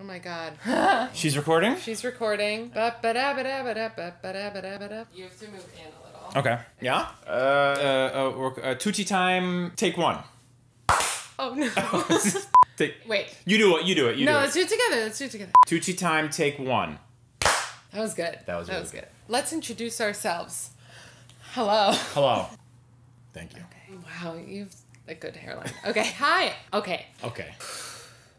Oh my god. She's recording? She's recording. You have to move in a little. Okay. Yeah? Uh, uh, uh, uh, Tucci time, take one. Oh no. Take, Wait. you do it, you do it, you No, do let's do it together. Let's do it together. Tucci time, take one. That was good. That was that really was good. good. Let's introduce ourselves. Hello. Hello. Thank you. Wow, you've a good hairline. Okay. Hi. Okay. Okay.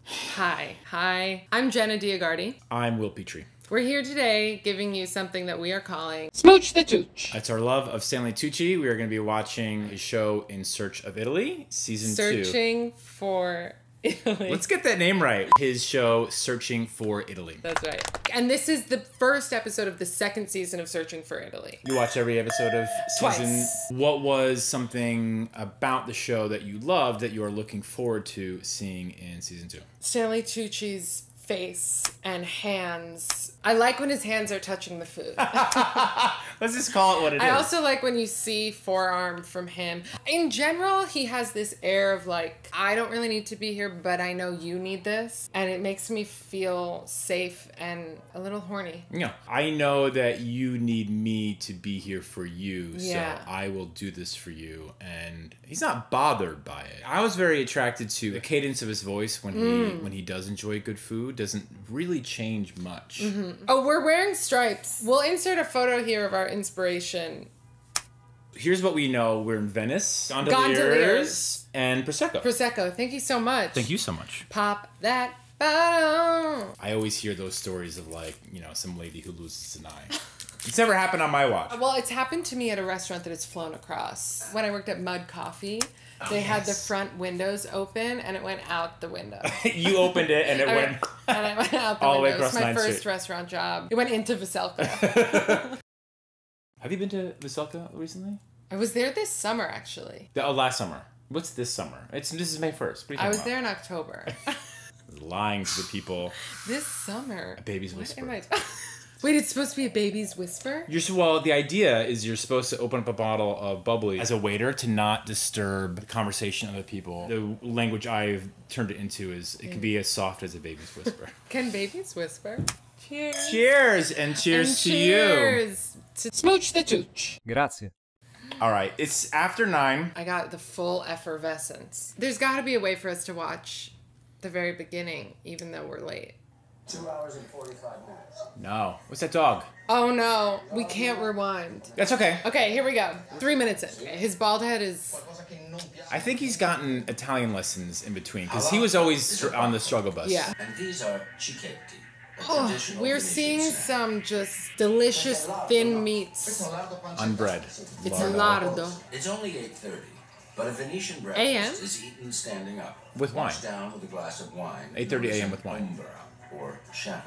Hi. Hi. I'm Jenna Dioguardi. I'm Wil Petre. We're here today giving you something that we are calling Smooch the Tucc. It's our love of Stanley Tucci. We are going to be watching his show In Search of Italy, season two. Searching for Italy. Let's get that name right. His show, Searching for Italy. That's right. And this is the first episode of the second season of Searching for Italy. You watch every episode of season. Twice. What was something about the show that you loved that you are looking forward to seeing in season two? Stanley Tucci's face and hands. I like when his hands are touching the food. Let's just call it what it is. I also like when you see forearm from him. In general, he has this air of like, I don't really need to be here, but I know you need this. And it makes me feel safe and a little horny. Yeah, I know that you need me to be here for you, Yeah. so I will do this for you. And he's not bothered by it. I was very attracted to the cadence of his voice when he Mm. when he does enjoy good food. Doesn't really change much. Oh, we're wearing stripes. We'll insert a photo here of our inspiration. Here's what we know: we're in Venice, gondoliers, Gondoliers. and prosecco. Prosecco, thank you so much. Thank you so much. Pop that bottom. I always hear those stories of like you know some lady who loses an eye. It's never happened on my watch. Well, it's happened to me at a restaurant that it's flown across. When I worked at Mud Coffee, they oh, had the front windows open and it went out the window. you opened it and it went. went, and I went out the all the way window. It was across my first Street. restaurant job. It went into Veselka. Have you been to Veselka recently? I was there this summer, actually. The- Oh, last summer. What's this summer? It's this is May first. I was there in October. lying to the people. this summer. A baby's whisper. Am I? Wait, it's supposed to be a baby's whisper. You're so, well. The idea is you're supposed to open up a bottle of bubbly as a waiter to not disturb the conversation of the people. The language I've turned it into is it can be as soft as a baby's whisper. Can babies whisper? Cheers. cheers and cheers And to you. cheers to Smooch the Tucc. Grazie. All right, it's after nine. I got the full effervescence. There's got to be a way for us to watch the very beginning, even though we're late. Two hours and 45 minutes. No, what's that dog? Oh no, we can't rewind. That's okay. Okay, here we go. Three minutes in. His bald head is. Cosa che non piace. I think he's gotten Italian lessons in between because he was always on the struggle bus. Yeah. And these are cicchetti. Oh, we're seeing snack. some just delicious thin meats. Questo è un lardo pancetta. On bread. It's Lardo. lardo. It's only 8.30, but a Venetian breakfast is eaten standing up. With wine. down with a glass of wine. 8:30 AM with wine. Umbra, or shadow.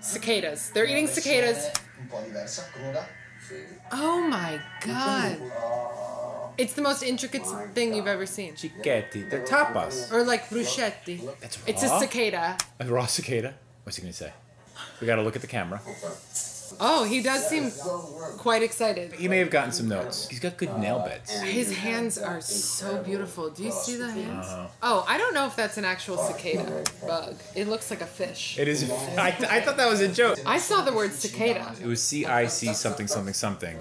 Cicadas. They're eating cicadas. Un po' diversa, cruda. Oh my god. It's the most intricate thing you've ever seen. Cicchetti. They're tapas. Or like bruschetti. That's raw. It's a cicada. A raw cicada. What's he gonna say? We gotta look at the camera. Oh, he does seem quite excited. He may have gotten some notes. He's got good nail beds. His hands are so beautiful. Do you see the hands? Uh-huh. Oh, I don't know if that's an actual cicada bug. It looks like a fish. It is. I, I thought that was a joke. I saw the word cicada. It was C I C something something something,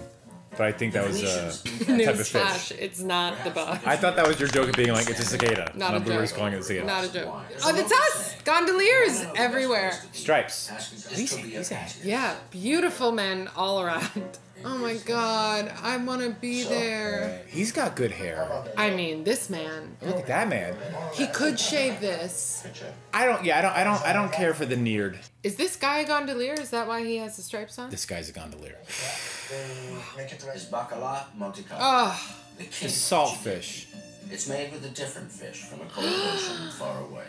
but I think that was uh, a type of fish. Newsflash, it's not the bug. I thought that was your joke of being like it's a cicada. Not a and we were joke. just calling it a cicada. Not a joke. Oh, that's us! Gondoliers everywhere. Stripes. Asking He's- Tobias he's a- Hatch. Yeah, beautiful men all around. Oh my god, I want to be there. He's got good hair. I mean, this man, Look at that man. he could shave this. I don't. Yeah, I don't. I don't. I don't care for the neared. Is this guy a gondolier? Is that why he has the stripes on? This guy's a gondolier. Make it Is right. bacala. Oh, the king It's saltfish. It's made with a different fish from a cold ocean far away.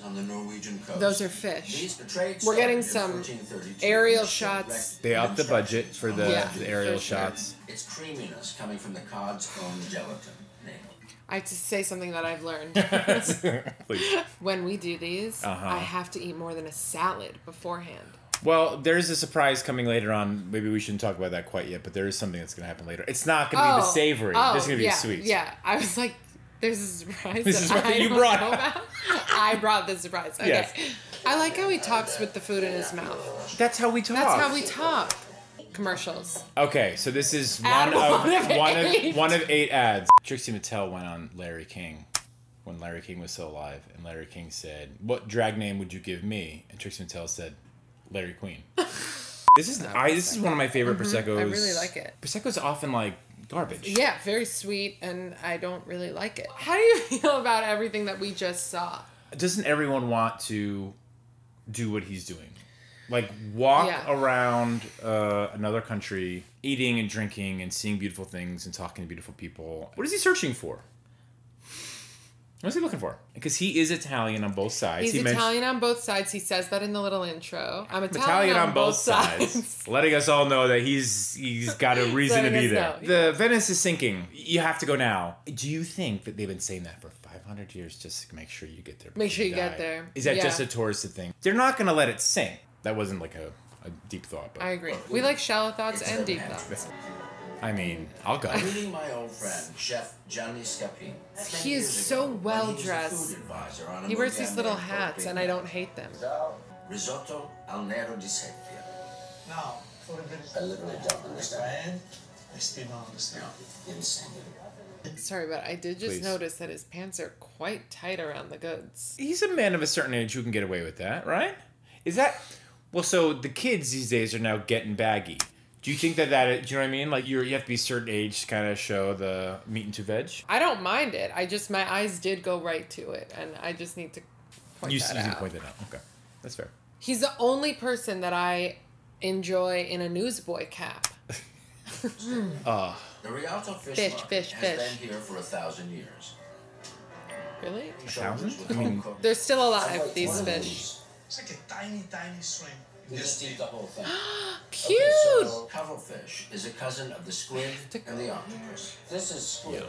It's on the Norwegian coast. those are fish. These We're getting some in 1432 aerial shots. They upped the budget for the, Yeah, the aerial for sure. shots. Its creaminess coming from the cod's own gelatin. I have to say something that I've learned. Please. when we do these, Uh-huh. I have to eat more than a salad beforehand. Well, there's a surprise coming later on. Maybe we shouldn't talk about that quite yet, but there is something that's going to happen later. It's not going to be the savory. Oh, There's going to be yeah, a sweet. Yeah, I was like, There's a surprise. This is what I you brought. I brought the surprise. Okay. Yes. I like how he talks with the food in his mouth. That's how we talk. That's how we talk. Commercials. Okay, so this is one Ad of one of one of eight. one of eight ads. Trixie Mattel went on Larry King when Larry King was still alive, and Larry King said, "What drag name would you give me?" And Trixie Mattel said, "Larry Queen." this is I. This is one of my favorite prosecco's. Mm-hmm. I really like it. Prosecco's often like garbage. Yeah, very sweet, and I don't really like it. How do you feel about everything that we just saw? Doesn't everyone want to do what he's doing? Like walk Yeah. around uh, another country, eating and drinking and seeing beautiful things and talking to beautiful people. What is he searching for? What's he looking for? Because he is Italian on both sides. He's he Italian on both sides. He says that in the little intro. I'm Italian, Italian on both sides, letting us all know that he's he's got a reason to be there. know. The Venice is sinking. You have to go now. Do you think that they've been saying that for 500 years just to make sure you get there? Make sure you get there. Is that Yeah. just a touristy thing? They're not going to let it sink. That wasn't like a, a deep thought, but I I, agree. We like shallow thoughts and deep happened. Thoughts. mean, I'll go. Meeting my old friend, Chef Gianni Scapin. He is so well dressed. dressed. He wears these little hats, and I don't hate them. Risotto al nero di seppia. No, for the I literally don't understand. I still don't understand. Insane. Sorry, but I did just Please. notice that his pants are quite tight around the goods. He's a man of a certain age who can get away with that, right? Is that well? So the kids these days are now getting baggy. Do you think that that do you know what I mean? Like you're you have to be a certain age to kind of show the meat and two veg. I don't mind it. I just my eyes did go right to it, and I just need to point You, that you can out. point that out. Okay, that's fair. He's the only person that I enjoy in a newsboy cap. Uh, The Rialto fish, Fish, market fish, has fish. been here for a thousand years. Really? thousand? I mean, They're still alive, these fish. It's like a tiny, tiny shrimp. You just eat the whole thing. Cute. Okay, so cuttlefish is a cousin of the squid and the octopus. This is squid.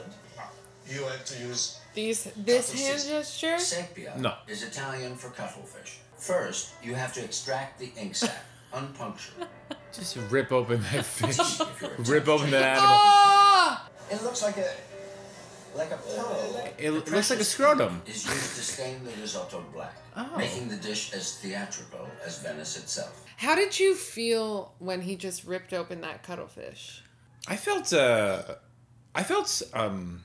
You have to use These this hand gesture. Sepia No. is Italian for cuttlefish. First, you have to extract the ink sac, unpunctured. just rip open that fish. If you're a rip open that animal. Ah! It looks like a like a pearl. It looks like a scrotum. Is used to stain the risotto black, Oh. making the dish as theatrical as Venice itself. How did you feel when he just ripped open that cuttlefish? I felt uh, I felt um,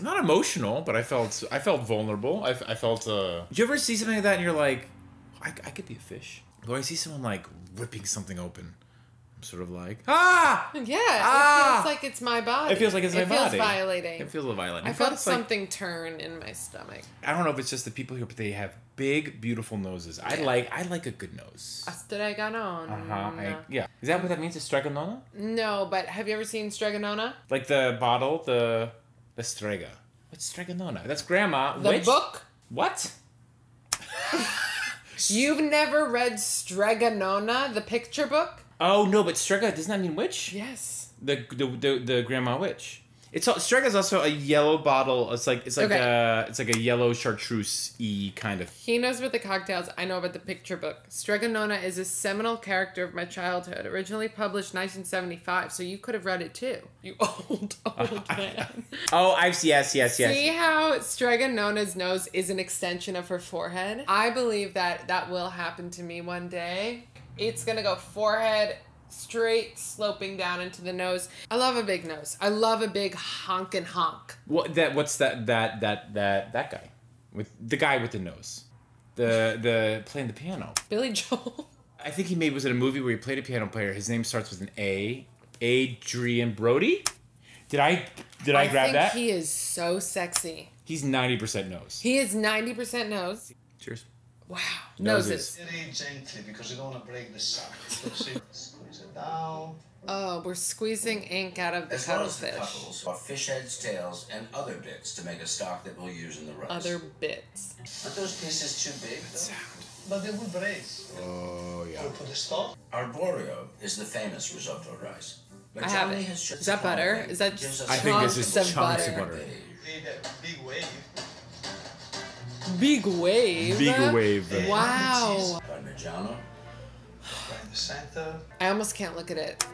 not emotional, but I felt I felt vulnerable. I, I felt. Uh, do you ever see something like that and you're like, I, I could be a fish. Or I see someone like ripping something open. Sort of like, ah! Yeah, Ah! it feels like it's my body. It feels like it's my it feels body. violating. It feels a little violent. I felt it's like- something turn in my stomach. I don't know if it's just the people here, but they have big, beautiful noses. I like I like a good nose. Streganon. Uh huh. Yeah. Is that what that means? Is Strega Nona? No, but have you ever seen Strega Nona? Like the bottle, the the strega. What's Strega Nona? That's grandma. The Which? book? What? You've never read Strega Nona, the picture book? Oh no, but strega doesn't that mean witch? Yes. The the the, the grandma witch. It's all, strega is also a yellow bottle. It's like it's like Okay. a it's like a yellow chartreuse e kind of. He knows about the cocktails. I know about the picture book. Strega Nona is a seminal character of my childhood, originally published 1975, so you could have read it too. You old, old man. Oh, I've yes yes yes. See how Strega Nona's nose is an extension of her forehead? I believe that that will happen to me one day. It's gonna go forehead straight sloping down into the nose. I love a big nose. I love a big honk and honk. What that? What's that? That that that that guy, with the guy with the nose, the the playing the piano. Billy Joel. I think he made was it a movie where he played a piano player. His name starts with an A. Adrien Brody. Did I did I, grab think that? he is so sexy. He's ninety percent nose. He is 90% nose. Cheers. Wow. Noses. Noses. very gently because you don't want to break the sack. Squeeze it down. Oh, we're squeezing ink out of the As well as the cuttlefish. cuttles are fish heads, tails, and other bits to make a stock that we'll use in the rice. Other bits. Aren't those pieces too big? though? But they will break. Oh yeah. We'll put the stop. Arborio is the famous risotto rice. But I have Johnny it. Is that butter? Is that gives us think this is Chunks of chunks butter. of butter. Need a big wave. Big wave. Big wave. Wow. Parmigiano. Right in the center. I almost can't look at it.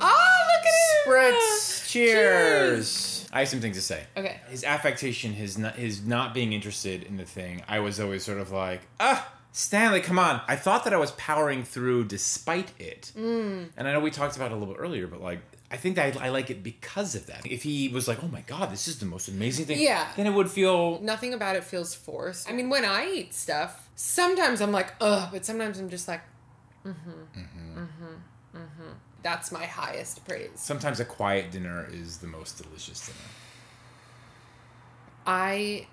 Oh, look at it! Spritz. Cheers. I have some things to say. Okay. His affectation, his not, his not being interested in the thing, I was always sort of like, ah, Stanley, come on. I thought that I was powering through despite it. Hmm. And I know we talked about it a little bit earlier, but like, I think that I, I like it because of that. If he was like, oh my god, this is the most amazing thing, Yeah. then it would feel. Nothing about it feels forced. I mean, when I eat stuff, sometimes I'm like, ugh, but sometimes I'm just like, mm-hmm, mm-hmm, mm-hmm. That's my highest praise. Sometimes a quiet dinner is the most delicious dinner. I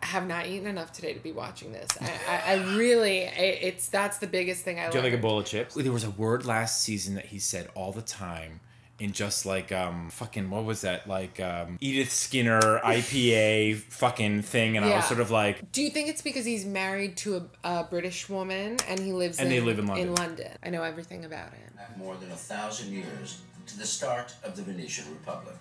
have not eaten enough today to be watching this. I, I, I really, it, it's that's the biggest thing I Do you like a bowl of chips? There was a word last season that he said all the time in just like um fucking what was that like um Edith Skinner IPA fucking thing, and I was sort of like, Do you think it's because he's married to a, a British woman and he lives And in, they live in London. In London, I know everything about it. Back more than a thousand years to the start of the Venetian Republic.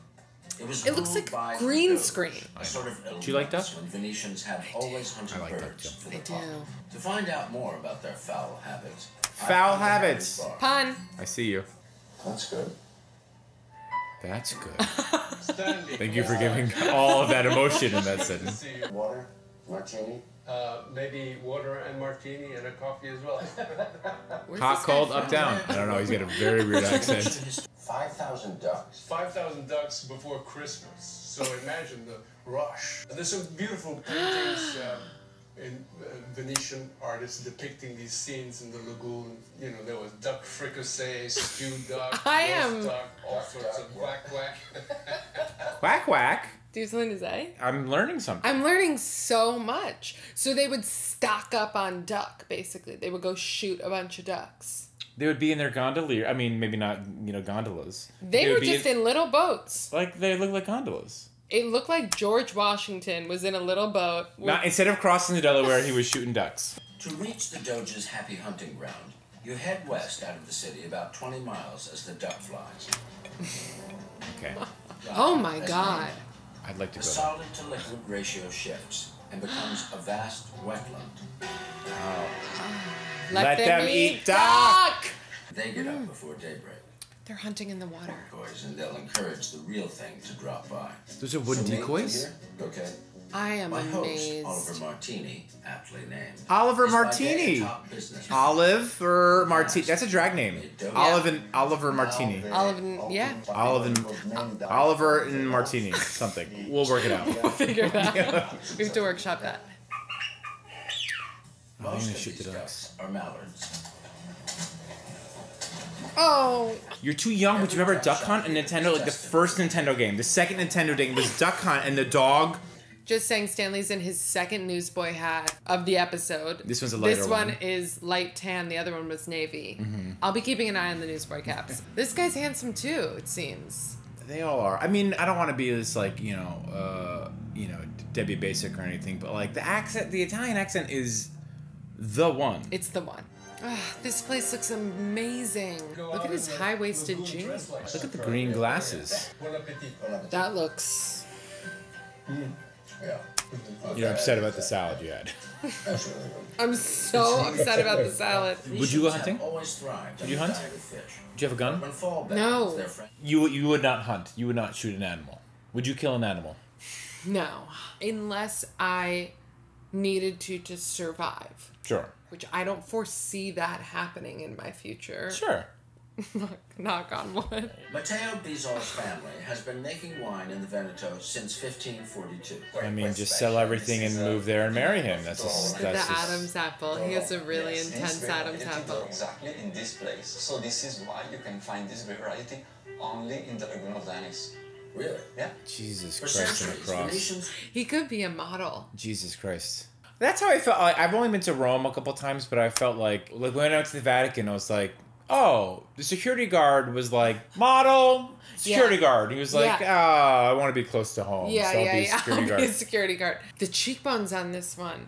It was It looks like by green nobles, screen. A sort of Do you like that? duck? When Venetians had always hunted I like duck, birds too. for the I pot. do. To find out more about their foul habits. Foul found the Harry's habits. Pun. I see you. That's good. That's good. Stanley. Thank you for giving all of that emotion in that sentence. Water, martini. Uh, maybe water and martini and a coffee as well. Where's Hot, cold, from? up, down. I don't know. He's got a very weird accent. Five thousand ducks. 5,000 ducks before Christmas. So imagine the rush. There's some beautiful paintings um, in uh, Venetian artists depicting these scenes in the lagoon. You know, there was duck fricassee, stewed duck, I roast am- duck, all sorts of quack quack. Quack quack. Do you have something to say? I'm learning something. I'm learning so much. So they would stock up on duck, basically. They would go shoot a bunch of ducks. They would be in their gondolier. I mean, maybe not, you know, gondolas. They, would were be just in little boats. like they look like gondolas. It looked like George Washington was in a little boat. with- Now, instead of crossing the Delaware, he was shooting ducks. To reach the Doge's happy hunting ground, you head west out of the city about 20 miles as the duck flies. Okay, oh my As god. named. I'd like to The go. there. solid to liquid ratio shifts and becomes a vast wetland. Oh. Let them eat duck! They get up before daybreak, They're hunting in the water. boys, and they'll encourage the real thing to drop by. Those are wooden For me decoys. Okay. I am My host. Oliver Martini, aptly named. Oliver is by day a Martini. top businessman. Oliver Martini. That's a drag name. Olive and Oliver Martini. Oliver, yeah. Olive and Oliver and Martini. Something. We'll work it out. we'll Figure it out. we have to workshop that. I'm Most gonna of shoot these the ducks are mallards. Oh, You're too young, but you remember Duck Hunt and Nintendo? Like the first Nintendo game. The second Nintendo game was Duck Hunt, and the dog. just saying Stanley's in his second newsboy hat of the episode. This one's a lighter one This one. is light tan, the other one was navy. I'll be keeping an eye on the newsboy caps. this guy's handsome too, it seems. They all are. I mean, I don't want to be this like you know, uh, you know, Debbie Basic or anything, but like the accent, the Italian accent is the one. It's the one. Ah, this place looks amazing. Look at his high waisted jeans. Look at the green glasses. That looks. Yeah. You're upset about the salad you had. That's really good. I'm so upset about the salad. Would you go hunting? Always Would you hunt? diet of fish. Do you have a gun? No. beckons, their friend- You you would not hunt. You would not shoot an animal. Would you kill an animal? No, unless I needed to to survive, Sure. Which I don't foresee that happening in my future. Sure. Knock on wood. Matteo Bisol's family has been making wine in the Veneto since 1542. I mean, just sell everything and move there and marry him. That's just, The that's just, Adam's apple. He has a really intense Adam's apple. Exactly in this place. So this is why you can find this variety only in the Lagoon of Venice. Really? Yeah. Jesus For Christ on the cross. He could be a model. Jesus Christ. That's how I felt. Like, I've only been to Rome a couple times, but I felt like like when I went to the Vatican, I was like, oh, the security guard was like model security Yeah. guard. He was like, Yeah. ah, I want to be close to home, Yeah, so I'll yeah, be a yeah. security I'll guard. be a security guard. The cheekbones on this one.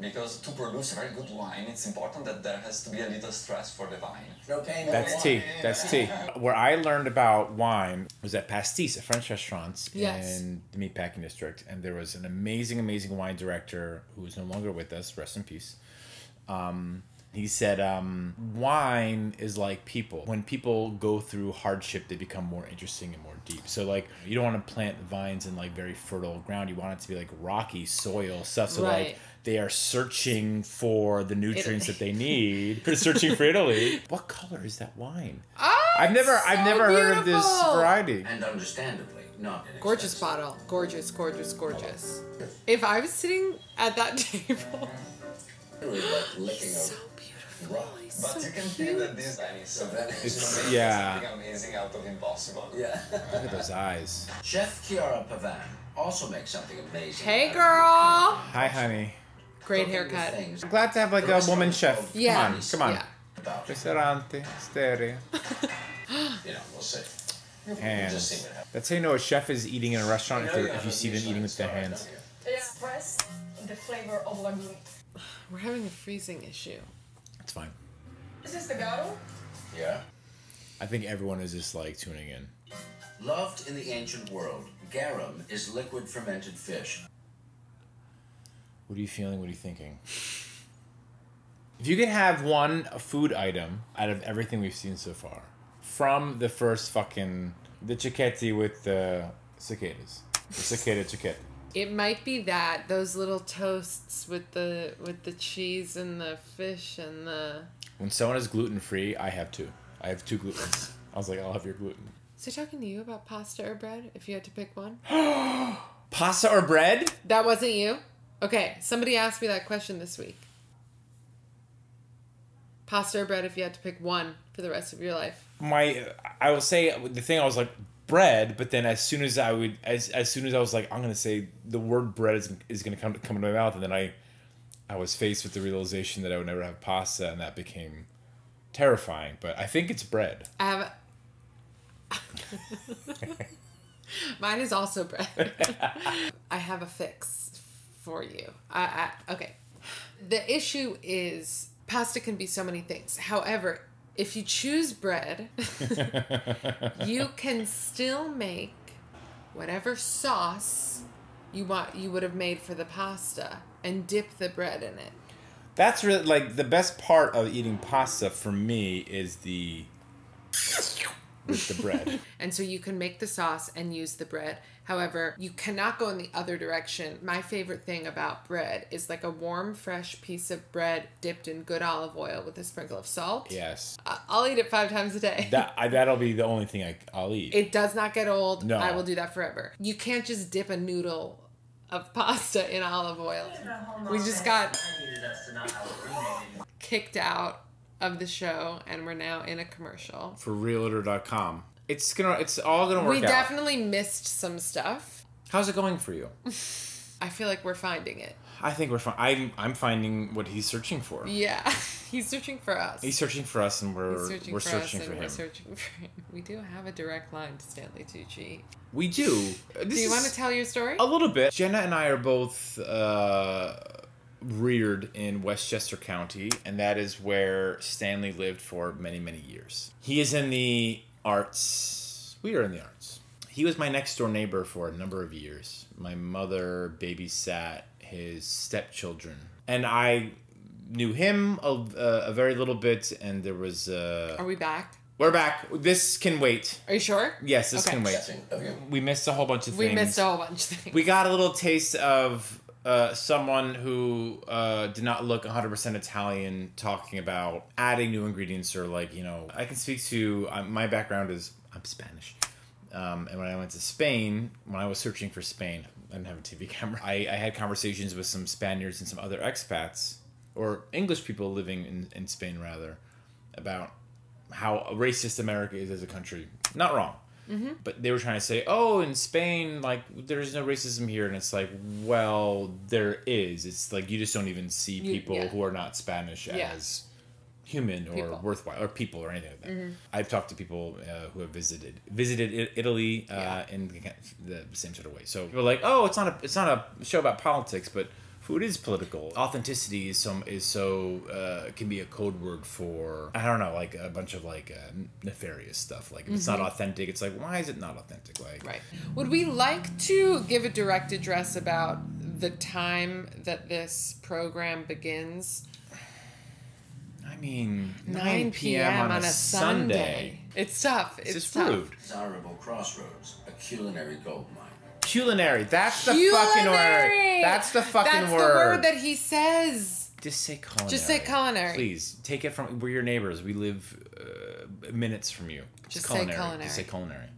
Because to produce very good wine, it's important that there has to be a little stress for the vine. no pain, no That's tea. That's tea. Where I learned about wine was at Pastis, a French restaurant Yes. in the Meatpacking District, and there was an amazing, amazing wine director who is no longer with us. Rest in peace. Um, He said, um, "Wine is like people. When people go through hardship, they become more interesting and more deep. So, like, you don't want to plant vines in like very fertile ground. You want it to be like rocky soil stuff. So, Right. like, they are searching for the nutrients Italy. that they need. They're searching for Italy. What color is that wine? Oh, I've never, it's I've so never heard of this variety. And understandably, not inexpensive. Gorgeous bottle. Gorgeous, gorgeous, gorgeous. If I was sitting at that table, Really like licking so a beautiful. rock. He's But so you can cute. feel that this guy is so It's- making yeah. something amazing out of impossible. Yeah. Look at those eyes. Chef Chiara Pavan also makes something amazing. Hey, girl. Hi, honey. Great cooking with haircut. I'm glad to have like a woman chef. Yeah. Come on, come on. Yeah. About, Ristorante, stereo. you know, we'll see. Hands. Just see what. That's how you know a chef is eating in a restaurant if, they're- if you see them eating with their hands. express the flavor of lagoon. We're having a freezing issue. It's fine. Is this the garo? Yeah. I think everyone is just like tuning in. Loved in the ancient world, garum is liquid fermented fish. What are you feeling? What are you thinking? If you could have one food item out of everything we've seen so far, from the first fucking the cicchetti with the cicadas, the cicada cicchetti. It might be that those little toasts with the with the cheese and the fish and the. When someone is gluten free, I have two. I have two glutens. I was like, I'll have your gluten. So talking to you about pasta or bread, if you had to pick one. Pasta or bread? That wasn't you. Okay, somebody asked me that question this week. Pasta or bread, if you had to pick one for the rest of your life. my I will say the thing I was like bread, but then as soon as I would as as soon as I was like I'm gonna say the word bread is is gonna come come into my mouth, and then I I was faced with the realization that I would never have pasta, and that became terrifying. But I think it's bread. I have. Mine is also bread. I have a fix for you. I, I okay. The issue is pasta can be so many things. However, if you choose bread, you can still make whatever sauce you want you would have made for the pasta and dip the bread in it. That's really like the best part of eating pasta for me is the with the bread. And so you can make the sauce and use the bread. However, you cannot go in the other direction. My favorite thing about bread is like a warm, fresh piece of bread dipped in good olive oil with a sprinkle of salt. yes, I- I'll eat it five times a day. that I, that'll be the only thing I, I'll eat. it does not get old. No. I will do that forever. You can't just dip a noodle of pasta in olive oil. We just got kicked out of the show and we're now in a commercial. for realtor.com. It's gonna. It's all gonna work We out. definitely missed some stuff. How's it going for you? I feel like we're finding it. I think we're fine. I'm I'm finding what he's searching for. Yeah, he's searching for us. He's searching for us, and we're He's searching we're for searching us for and him. we're searching for him. We do have a direct line to Stanley Tucci. we do. Do you want to tell your story? a little bit? Jenna and I are both uh, reared in Westchester County, and that is where Stanley lived for many many years. He is in the arts. We are in the arts. He was my next door neighbor for a number of years. My mother babysat his stepchildren, and I knew him a, a, a very little bit. And there was uh, Are we back? we're back. This can wait. Are you sure? Yes, this Okay. can wait. Guessing of you. We missed a whole bunch of things. We missed a whole bunch of things. We got a little taste of uh, someone who uh, did not look 100% Italian talking about adding new ingredients or like, you know, I can speak to uh, my background is I'm Spanish. Um, and when I went to Spain, when I was searching for Spain, I didn't have a TV camera. I, I had conversations with some Spaniards and some other expats or English people living in, in Spain rather about how racist America is as a country. Not wrong. But they were trying to say, oh, in Spain, like, there's no racism here. And it's like, well, there is. It's like you just don't even see You- people yeah. who are not Spanish Yeah. as human or People. Mm-hmm. worthwhile or people or anything like that. I've talked to people uh, who have visited visited Italy uh, Yeah. in the same sort of way. So people are like, oh, it's not a it's not a show about politics, but food is political. Authenticity is some is so uh, can be a code word for I don't know, like a bunch of like uh, nefarious stuff. Like if it's not authentic, it's like why is it not authentic? Like Mm-hmm. Right. Would we like to give a direct address about the time that this program begins? I I mean, 9 p.m. on, a Sunday. It's tough. It's It's just tough. rude. Desirable Crossroads, a culinary gold mine. Culinary. That's the fucking word. That's the fucking That's word. the word that he says. Just say culinary. Just say culinary. Please take it from. We're your neighbors. We live uh, minutes from you. Just say culinary. Just say culinary.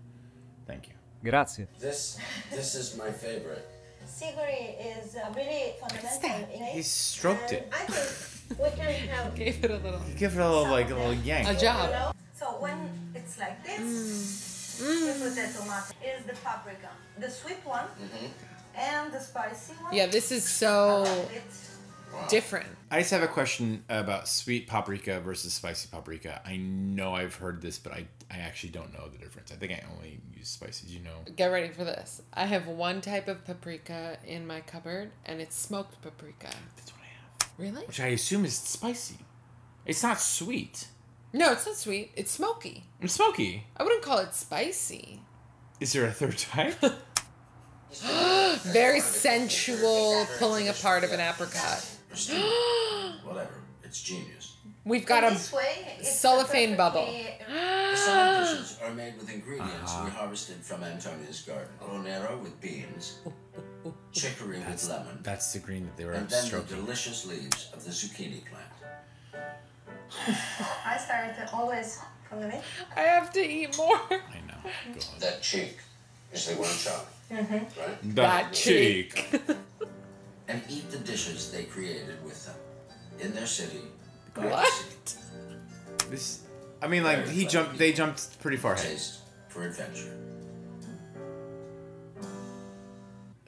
Thank you. Grazie. This this is my favorite. Siguri is uh, really fundamental that? in He stroked and it. I think we can have Gave it a little. Give it a little like a little yank. A job. So when it's like this, you put the tomato. Is the paprika, the sweet one, mm-hmm. and the spicy one. Yeah, this is so It's different. I just have a question about sweet paprika versus spicy paprika. I know I've heard this, but I, I actually don't know the difference. I think I only use spicy. You know? Get ready for this. I have one type of paprika in my cupboard, and it's smoked paprika. That's what I have. Really? Which I assume is spicy. It's not sweet. No, it's not sweet. It's smoky. It's smoky. I wouldn't call it spicy. Is there a third type? Very sensual pulling apart of an apricot. Whatever. It's genius. We've got in a way. Cellophane perfectly- bubble. The side dishes are made with ingredients we uh-huh. harvested from Antonia's garden. Ronero with beans, chicory with lemon, That's the green that they were and then the delicious leaves of the zucchini plant. I started to always from the middle. I have to eat more. I know. Go. That cheek is the one chop, Mm -hmm. right? That cheek. And eat the dishes they created with them in their city. by the. What? This, I mean, like he jumped. They jumped pretty far ahead. Taste for adventure.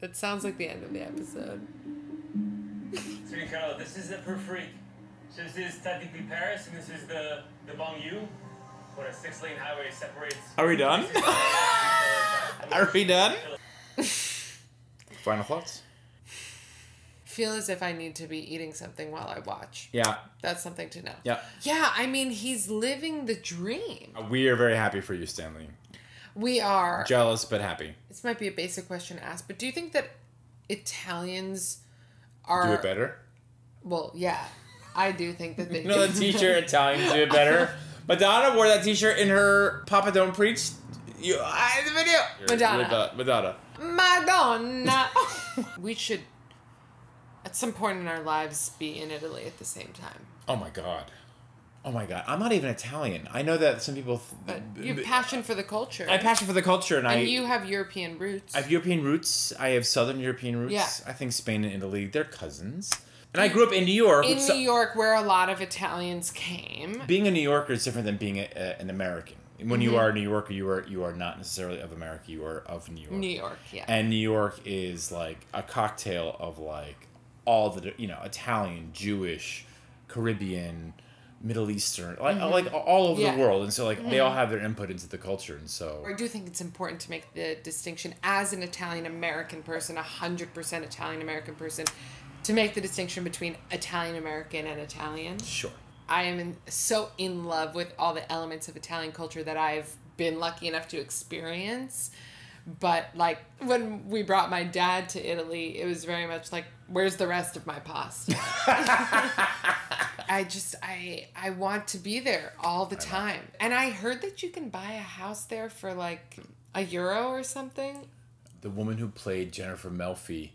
It sounds like the end of the episode. So Ricardo, this is the per freak. So this is technically Paris, and this is the the banlieue, where a six-lane highway separates. Are we done? This is the- Are we done? Final thoughts? Feel as if I need to be eating something while I watch. Yeah. That's something to know. Yeah. Yeah, I mean, he's living the dream. Uh, we are very happy for you, Stanley. We are. Jealous but happy. This might be a basic question to ask, but do you think that Italians are Do it better. Well, yeah, I do think that they You know the t-shirt Italians do it better. Madonna wore that t-shirt in her Papa Don't Preach. You I, the video. Uh, Madonna. Madonna. Madonna. we should, at some point in our lives, be in Italy at the same time. Oh my god. Oh my god. I'm not even Italian. I know that some people. Th- But you have passion for the culture. I have passion for the culture, and, I. and you have European roots. I have European roots. I have Southern European roots. Yeah. I think Spain and Italy, they're cousins. And I grew up in New York. in New York, where a lot of Italians came. being a New Yorker is different than being a, a, an American. When you Mhm. are a New Yorker, you are you are not necessarily of America. You are of New York. New York, yeah. And New York is like a cocktail of like all the you know Italian, Jewish, Caribbean, Middle Eastern, like Mhm. like all over Yeah. the world. And so like they all Mhm. have their input into the culture. And so I do think it's important to make the distinction as an Italian American person, a hundred percent Italian American person, to make the distinction between Italian American and Italian. sure. I am in, so in love with all the elements of Italian culture that I've been lucky enough to experience. But like when we brought my dad to Italy, it was very much like, where's the rest of my pasta? I just I I want to be there all the time. And I heard that you can buy a house there for like a euro or something. The woman who played Jennifer Melfi,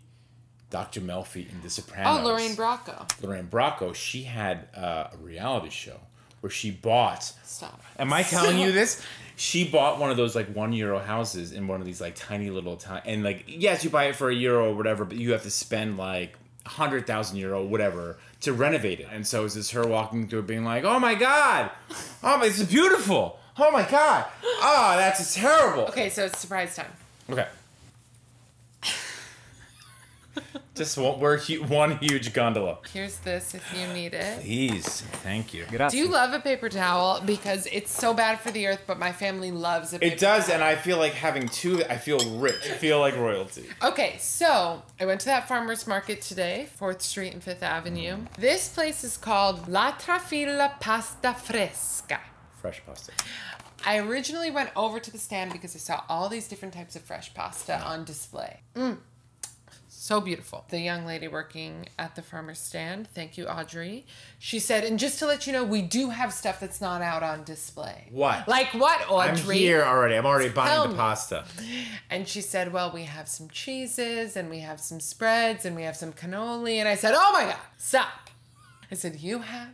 Dr. Melfi in The Sopranos. Oh, Lorraine Bracco. Lorraine Bracco, she had uh, a reality show where she bought. Stop. Am I telling you this? She bought one of those like one euro houses in one of these like tiny little town, and like yes, you buy it for a euro or whatever, but you have to spend like a hundred thousand euro, whatever, to renovate it. And so it's just her walking through, it being like, "Oh my god, oh my, it's beautiful. Oh my god, oh that's terrible." Okay, so it's surprise time. Okay. Just one, we're hu- one huge gondola. Here's this if you need it. Please, thank you. Do you love a paper towel? Because it's so bad for the earth, but my family loves a paper It does, towel. and I feel like having two. I feel rich. I feel like royalty. Okay, so I went to that farmer's market today, 4th Street and 5th Avenue. This place is called La Trafila Pasta Fresca. Fresh pasta. I originally went over to the stand because I saw all these different types of fresh pasta on display. Mm. So beautiful. The young lady working at the farmer's stand, thank you, Audrey. She said, and just to let you know, we do have stuff that's not out on display. What? Like what, Audrey? I'm here already. I'm already Tell buying the me. pasta. And she said, Well, we have some cheeses and we have some spreads and we have some cannoli. And I said, Oh my God, stop. I said, You have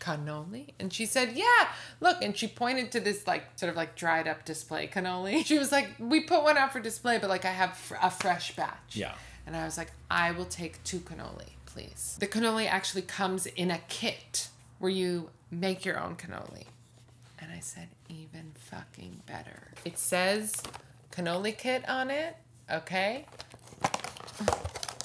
cannoli? And she said, Yeah, look. And she pointed to this, like, sort of like dried up display cannoli. She was like, We put one out for display, but like I have a fresh batch. Yeah. And I was like, I will take two cannoli, please. The cannoli actually comes in a kit where you make your own cannoli. And I said, even fucking better. It says cannoli kit on it, okay?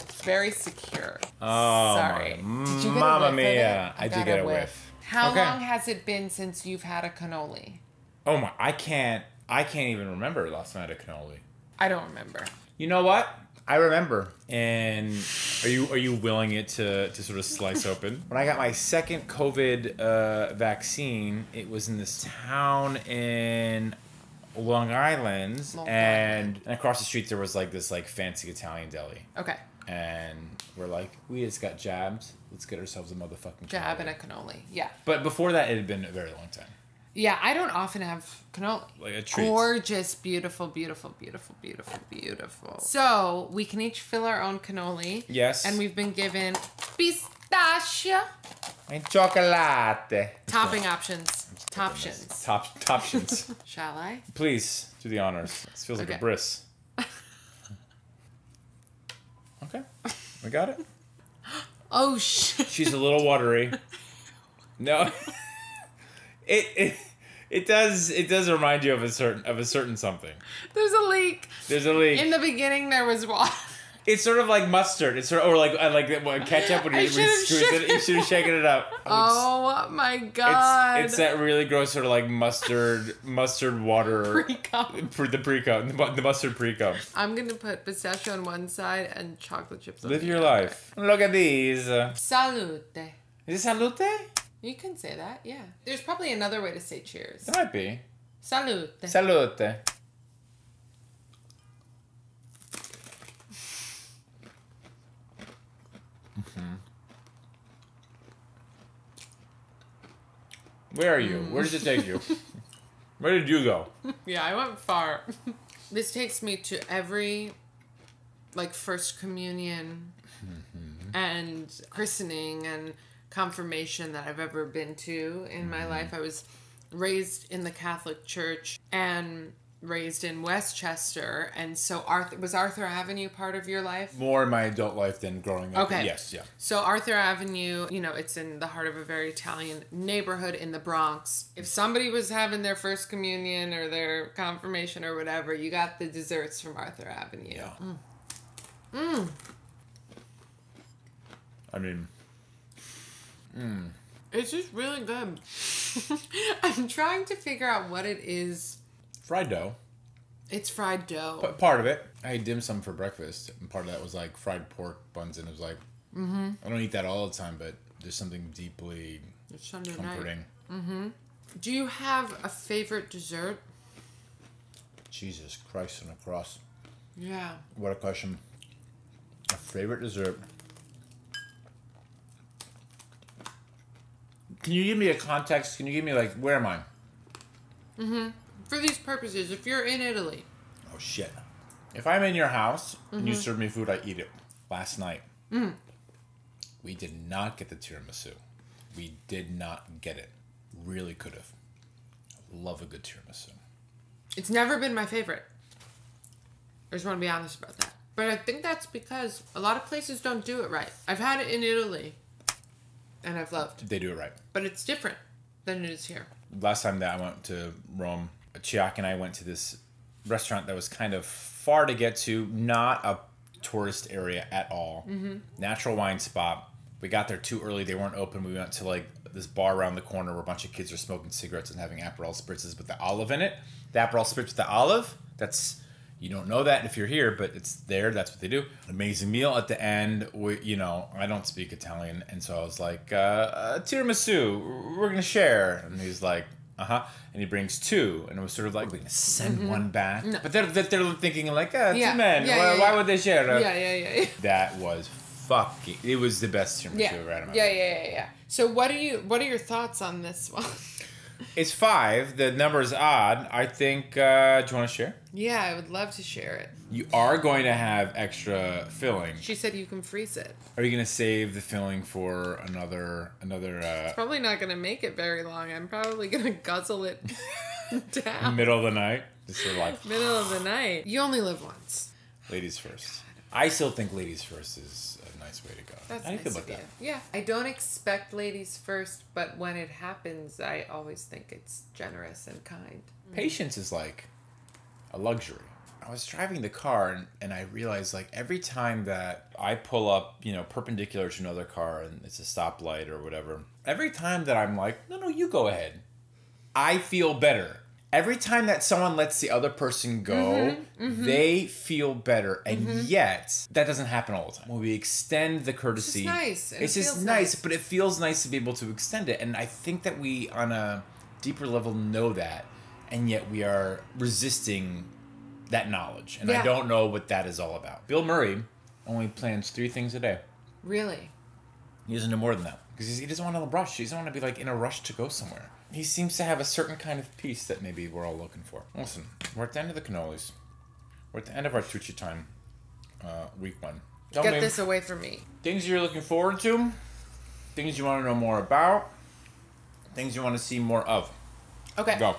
It's very secure. Oh, Sorry. Did you get a Mamma whiff mia. I did get a whiff. How Okay. long has it been since you've had a cannoli? Oh my! I can't. I can't even remember last night at cannoli. I don't remember. You know what? I remember. And are you are you willing it to to sort of slice open? When I got my second COVID uh, vaccine, it was in this town in Long Island, Long and, and across the street there was like this like fancy Italian deli, Okay. and we're like, we just got jabs. Let's get ourselves a motherfucking Jab cannoli. and a cannoli. Yeah. But before that, it had been a very long time. Yeah, I don't often have cannoli. Like a treat. Gorgeous, beautiful, beautiful, beautiful, beautiful, beautiful. So we can each fill our own cannoli. Yes. And we've been given pistachio And chocolate. topping options. Toptions. Top toptions. Shall I? Please do the honors. This feels like a Okay. bris. Okay, we got it. Oh shit. She's a little watery. No, it it it does it does remind you of a certain of a certain something. There's a leak. There's a leak. In the beginning, there was water. it's sort of like mustard. It's sort of, or like uh, like ketchup when you, squeeze it. You should have shaken it up. Oh my god. It's, it's that really gross sort of like mustard mustard water Pre-cum. pre, the pre cum the, the mustard pre cum. I'm gonna put pistachio on one side and chocolate chips on. Live the your other. life. Look at these. Salute. Is it salute? You can say that, yeah. There's probably another way to say cheers. There might be. Salute. Salute. Mm-hmm. Where are you? Where did it take you? Where did you go? Yeah, I went far. this takes me to every like first communion and christening and confirmation that I've ever been to in my life. I was raised in the Catholic Church and raised in Westchester and so Arthur was Arthur Avenue part of your life? More in my adult life than growing up. Okay. Yes, yeah. So Arthur Avenue, you know, it's in the heart of a very Italian neighborhood in the Bronx. If somebody was having their first communion or their confirmation or whatever, you got the desserts from Arthur Avenue. Yeah. Mm. Mm. I mean, It's just really good. I'm trying to figure out what it is. fried dough. It's fried dough. But part of it, I ate dim sum for breakfast, and part of that was like fried pork buns, and it was like, Mm-hmm. I don't eat that all the time, but there's something deeply It's Sunday night. comforting. Do you have a favorite dessert? Jesus Christ on a cross. Yeah. What a question. A favorite dessert. Can you give me a context? Can you give me like where am I? For these purposes, if you're in Italy, Oh shit. If I'm in your house and Mm-hmm. you serve me food, I eat it. Last night, Mm. we did not get the tiramisu. We did not get it. Really could have. Love a good tiramisu. It's never been my favorite. I just want to be honest about that. But I think that's because a lot of places don't do it right. I've had it in Italy and I've loved. They do it right. But it's different than it is here. last time that I went to Rome, Chiak and I went to this restaurant that was kind of far to get to, not a tourist area at all. Mm-hmm. Natural wine spot. We got there too early. They weren't open. We went to like this bar around the corner where a bunch of kids are smoking cigarettes and having Aperol spritzes with the olive in it. The Aperol spritz with the olive. That's you don't know that if you're here, but it's there. That's what they do. Amazing meal at the end. We, you know, I don't speak Italian, and so I was like, uh, uh, tiramisu. We're gonna share, and he's like, Uh huh. And he brings two, and it was sort of like we're gonna send one back. But they're they're they're thinking like, ah, Mm-hmm. Yeah. two men. Yeah, why, yeah, why would they share? Uh, Yeah, yeah, yeah, yeah. That was fucking. It was the best tiramisu Yeah. I've ever had in my yeah, life. yeah, yeah, yeah. So what are you? What are your thoughts on this one? It's five. The number is odd. I think. Uh, do you want to share? yeah, I would love to share it. You are going to have extra filling. She said you can freeze it. Are you going to save the filling for another another uh, Probably not gonna make it very long. I'm probably gonna guzzle it down. middle of the night? Just sort of like Middle of the night. You only live once. ladies first. I still think ladies first is nice way to go. That's How do you nice feel of about that? Yeah, I don't expect ladies first, but when it happens, I always think it's generous and kind. Mm. Patience is like a luxury. I was driving the car and, and I realized like every time that I pull up, you know, perpendicular to another car and it's a stoplight or whatever, every time that I'm like, no, no, you go ahead, I feel better. Every time that someone lets the other person go, Mm-hmm, they feel better. And yet, that doesn't happen all the time. When we extend the courtesy, nice, and It's just nice, nice. but it feels nice to be able to extend it. And I think that we, on a deeper level, know that. And yet we are resisting that knowledge. And I don't know what that is all about. Bill Murray only plans three things a day. Really? He doesn't do more than that because he doesn't want to rush. He doesn't want to be like in a rush to go somewhere. He seems to have a certain kind of peace that maybe we're all looking for. Listen, we're at the end of the cannolis. We're at the end of our Tucci time, uh, week one. Tell Get me this away from me. things you're looking forward to, things you want to know more about, things you want to see more of. Okay. Go.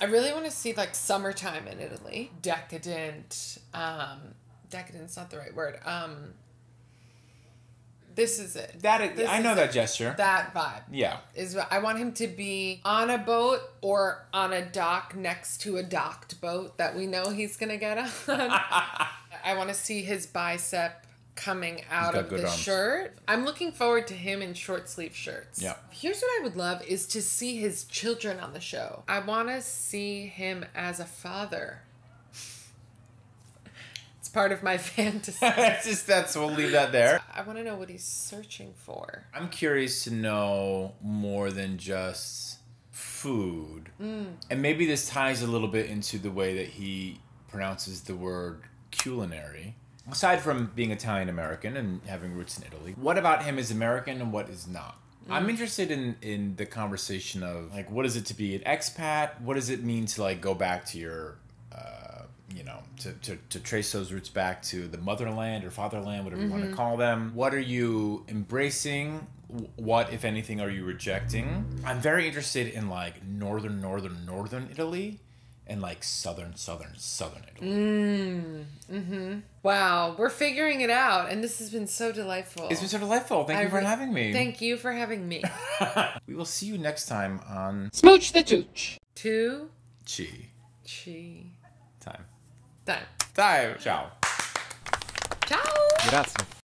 I really want to see like summertime in Italy. Decadent. Um, decadent's not the right word. Um, this is it. That This I is know it. that gesture. That vibe. yeah. is I want him to be on a boat or on a dock next to a docked boat that we know he's gonna get on. I want to see his bicep coming out of the arms. shirt. I'm looking forward to him in short sleeve shirts. Yeah. Here's what I would love is to see his children on the show. I want to see him as a father. Part of my fantasy. that's just that's we'll leave that there. I want to know what he's searching for. I'm curious to know more than just food. Mm. And maybe this ties a little bit into the way that he pronounces the word culinary. Aside from being Italian American and having roots in Italy, what about him is American and what is not? I'm Mm. interested in in the conversation of like what is it to be an expat? What does it mean to like go back to your you know, to, to, to trace those roots back to the motherland or fatherland, whatever you want to call them. What are you embracing? What, if anything, are you rejecting? I'm very interested in like northern, northern, northern Italy and like southern, southern, southern Italy. Mm-hmm. Wow, we're figuring it out, and this has been so delightful. It's been so delightful. Thank I you for re- having me. Thank you for having me. we will see you next time on Smooch the Tucc. Two, Chi chi, Time. Time. Ciao. Ciao. Grazie.